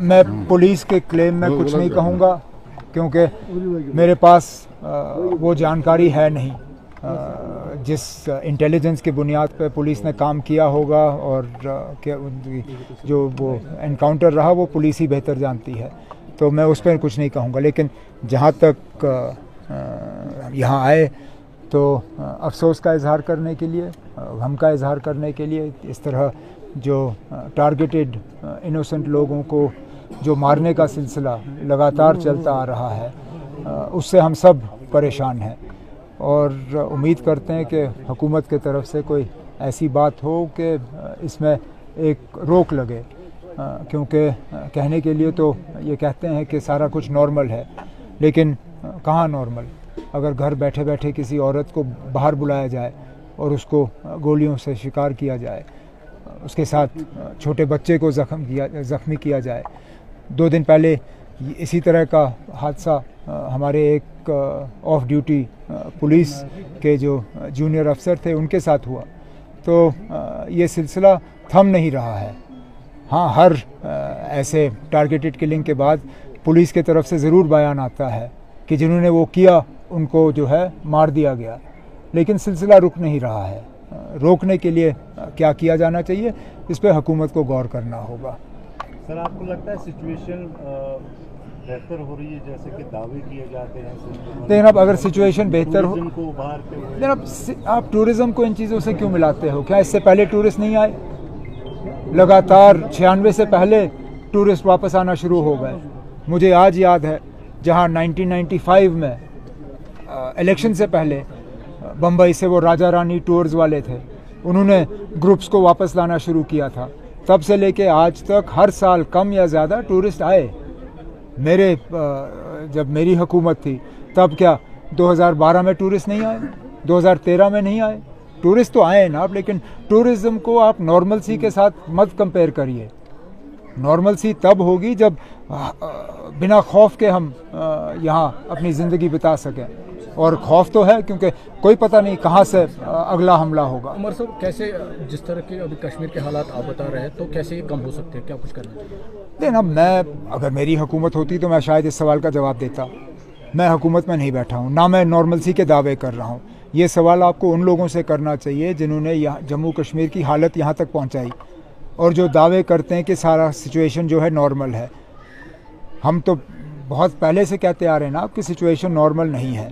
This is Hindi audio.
मैं पुलिस के क्लेम में कुछ नहीं कहूँगा, क्योंकि मेरे पास वो जानकारी है नहीं। जिस इंटेलिजेंस की बुनियाद पर पुलिस ने काम किया होगा और जो वो एनकाउंटर रहा, वो पुलिस ही बेहतर जानती है। तो मैं उस पर कुछ नहीं कहूँगा, लेकिन जहाँ तक यहाँ आए तो अफसोस का इजहार करने के लिए गम का इजहार करने के लिए इस तरह जो टारगेटेड इनोसेंट लोगों को जो मारने का सिलसिला लगातार चलता आ रहा है उससे हम सब परेशान हैं। और उम्मीद करते हैं कि हुकूमत के तरफ़ से कोई ऐसी बात हो कि इसमें एक रोक लगे। क्योंकि कहने के लिए तो ये कहते हैं कि सारा कुछ नॉर्मल है, लेकिन कहाँ नॉर्मल अगर घर बैठे बैठे किसी औरत को बाहर बुलाया जाए और उसको गोलियों से शिकार किया जाए उसके साथ छोटे बच्चे को जख्म किया, ज़ख्मी किया जाए। दो दिन पहले इसी तरह का हादसा हमारे एक ऑफ़ ड्यूटी पुलिस के जो जूनियर अफसर थे, उनके साथ हुआ। तो ये सिलसिला थम नहीं रहा है। हाँ हर ऐसे टारगेटेड किलिंग के बाद पुलिस के तरफ़ से ज़रूर बयान आता है कि जिन्होंने वो किया, उनको जो है मार दिया गया। लेकिन सिलसिला रुक नहीं रहा है। रोकने के लिए क्या किया जाना चाहिए इस पर हुकूमत को गौर करना होगा। सर आपको लगता है सिचुएशन बेहतर हो रही है जैसे कि दावे किए जाते हैं लेकिन अब अगर सिचुएशन बेहतर हो लेकिन अब आप टूरिज़्म को इन चीज़ों से क्यों मिलाते हो? क्या इससे पहले टूरिस्ट नहीं आए? लगातार छियानवे से पहले टूरिस्ट वापस आना शुरू हो गए। मुझे आज याद है जहाँ 1995 में इलेक्शन से पहले बम्बई से वो राजा रानी टूर्स वाले थे। उन्होंने ग्रुप्स को वापस लाना शुरू किया था। तब से लेके आज तक हर साल कम या ज़्यादा टूरिस्ट आए। मेरे जब मेरी हुकूमत थी, तब क्या 2012 में टूरिस्ट नहीं आए? 2013 में नहीं आए? टूरिस्ट तो आए ना आप, लेकिन टूरिज़्म को आप नॉर्मल सी के साथ मत कंपेयर करिए। नॉर्मल सी तब होगी जब बिना खौफ के हम यहाँ अपनी ज़िंदगी बिता सकें। और खौफ तो है क्योंकि कोई पता नहीं कहाँ से अगला हमला होगा। उमर साहब कैसे जिस तरह के अभी कश्मीर के हालात आप बता रहे हैं तो कैसे ये कम हो सकते हैं? क्या कुछ करना लेकिन अब मैं अगर मेरी हुकूमत होती तो मैं शायद इस सवाल का जवाब देता। मैं हुकूमत में नहीं बैठा हूँ ना मैं नॉर्मलसी के दावे कर रहा हूँ। ये सवाल आपको उन लोगों से करना चाहिए जिन्होंने यहाँ जम्मू कश्मीर की हालत यहाँ तक पहुँचाई। और जो दावे करते हैं कि सारा सिचुएशन जो है नॉर्मल है। हम तो बहुत पहले से कहते आ रहे हैं ना आपकी सिचुएशन नॉर्मल नहीं है।